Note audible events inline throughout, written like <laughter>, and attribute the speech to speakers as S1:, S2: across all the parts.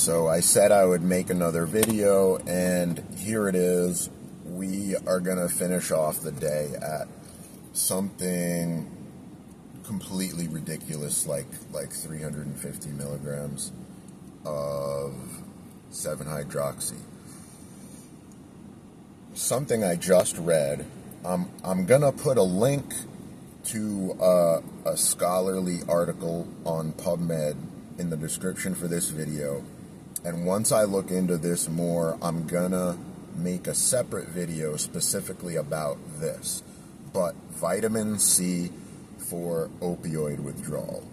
S1: So I said I would make another video, and here it is. We are going to finish off the day at something completely ridiculous like like 350 milligrams of 7 hydroxy. Something I just read. I'm, I'm going to put a link to uh, a scholarly article on PubMed in the description for this video. And once I look into this more, I'm gonna make a separate video specifically about this. But vitamin C for opioid withdrawal.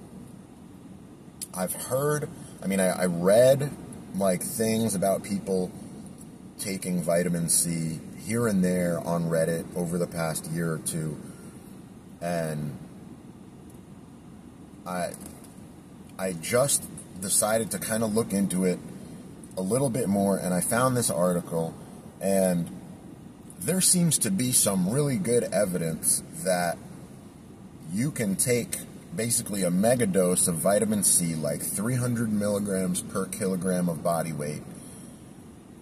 S1: I've heard, I mean, I, I read like things about people taking vitamin C here and there on Reddit over the past year or two. And I I just decided to kind of look into it a little bit more and I found this article and there seems to be some really good evidence that you can take basically a mega dose of vitamin C, like 300 milligrams per kilogram of body weight.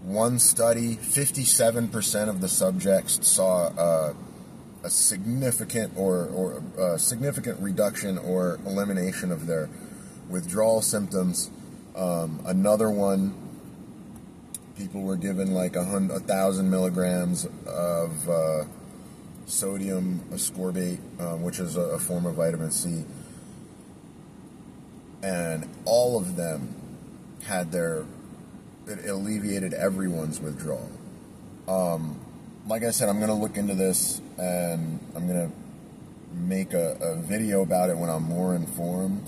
S1: One study, 57% of the subjects saw a significant or, or a significant reduction or elimination of their withdrawal symptoms. Um, another one, people were given like a, hundred, a thousand milligrams of uh, sodium ascorbate, um, which is a, a form of vitamin C, and all of them had their it alleviated everyone's withdrawal. Um, like I said, I'm going to look into this and I'm going to make a, a video about it when I'm more informed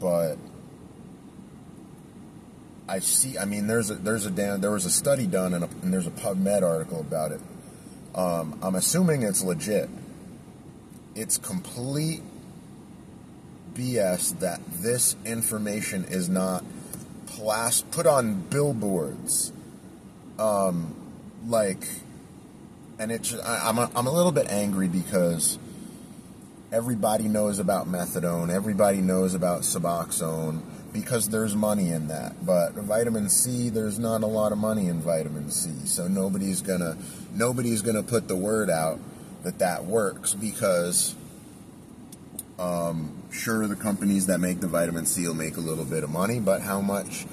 S1: but I see. I mean, there's a there's a there was a study done and, a, and there's a PubMed article about it. Um, I'm assuming it's legit. It's complete BS that this information is not plas- put on billboards. Um, like, and it's I, I'm a, I'm a little bit angry because everybody knows about methadone, everybody knows about Suboxone because there's money in that. But vitamin C, there's not a lot of money in vitamin C, so nobody's gonna nobody's gonna put the word out that that works because um, sure the companies that make the vitamin C will make a little bit of money, but how much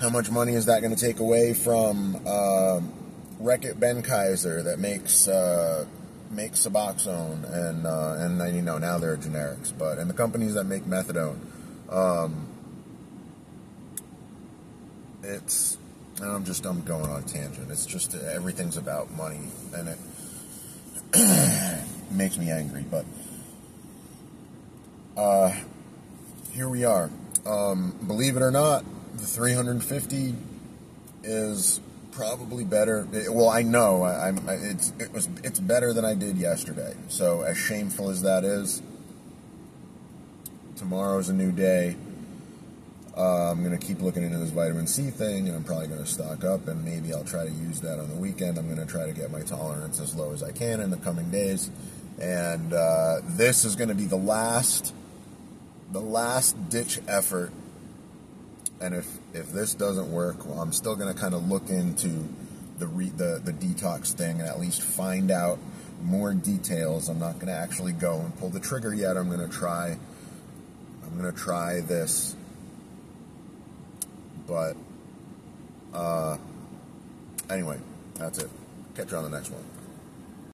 S1: how much money is that going to take away from uh, Reckitt Benckiser that makes uh, make Suboxone and uh, and you know now they're generics, but and the companies that make methadone, um, it's I'm just I'm going on tangent. It's just everything's about money, and it <clears throat> makes me angry. But uh, here we are. Um, believe it or not, the 350 is probably better. Well, I know I, am It's it was it's better than I did yesterday. So as shameful as that is, tomorrow's a new day. I'm gonna keep looking into this vitamin C thing, and I'm probably gonna stock up, and maybe I'll try to use that on the weekend. I'm gonna try to get my tolerance as low as I can in the coming days, and uh, this is gonna be the last, the last ditch effort and if if this doesn't work, well, I'm still going to kind of look into the re, the the detox thing and at least find out more details. I'm not going to actually go and pull the trigger yet. I'm going to try. I'm going to try this, but uh, anyway, that's it. Catch you on the next one.